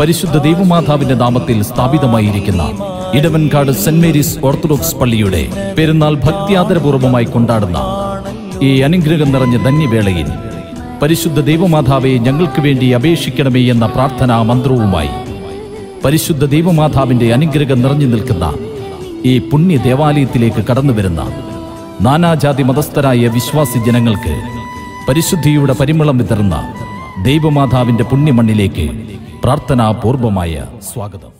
പരിശുദ്ധ ദേവമാതാവിന്റെ നാമത്തിൽ സ്ഥാപിതമായിരിക്കുന്ന ഇടവൻകാട് സെന്റ് മേരീസ് ഓർത്തഡോക്സ് പള്ളിയുടെ പെരുന്നാൾ ഭക്തിയാദരപൂർവമായി കൊണ്ടാടുന്ന ഈ അനുഗ്രഹം നിറഞ്ഞ ധന്യവേളയിൽ പരിശുദ്ധ ദേവമാതാവെ ഞങ്ങൾക്ക് വേണ്ടി അപേക്ഷിക്കണമേ എന്ന പ്രാർത്ഥനാ മന്ത്രവുമായി പരിശുദ്ധ ദേവമാതാവിന്റെ അനുഗ്രഹം നിറഞ്ഞു നിൽക്കുന്ന ഈ പുണ്യ ദേവാലയത്തിലേക്ക് കടന്നു വരുന്ന നാനാജാതി മതസ്ഥരായ വിശ്വാസി ജനങ്ങൾക്ക് പരിശുദ്ധിയുടെ പരിമളം വിതറുന്ന ദൈവമാതാവിന്റെ പുണ്യമണ്ണിലേക്ക് പ്രാർത്ഥനാപൂർവമായ സ്വാഗതം.